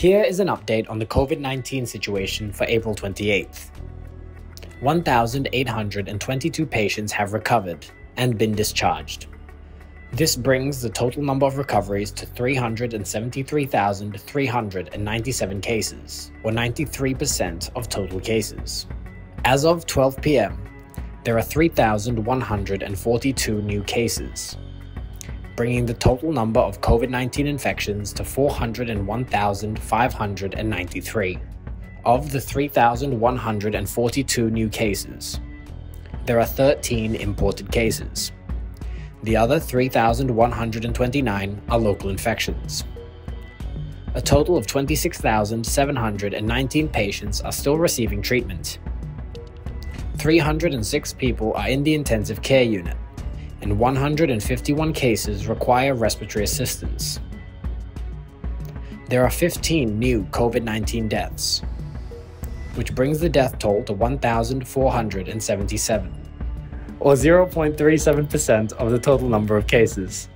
Here is an update on the COVID 19 situation for April 28th. 1,822 patients have recovered and been discharged. This brings the total number of recoveries to 373,397 cases, or 93% of total cases. As of 12 pm, there are 3,142 new cases, bringing the total number of COVID 19 infections to 401,593. Of the 3,142 new cases, there are 13 imported cases. The other 3,129 are local infections. A total of 26,719 patients are still receiving treatment. 306 people are in the intensive care unit, and 151 cases require respiratory assistance. There are 15 new COVID 19 deaths, which brings the death toll to 1,477 or 0.37% of the total number of cases.